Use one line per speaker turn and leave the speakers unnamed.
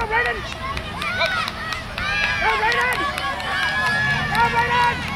go, Brayden! Go, Brayden! Go, Brayden!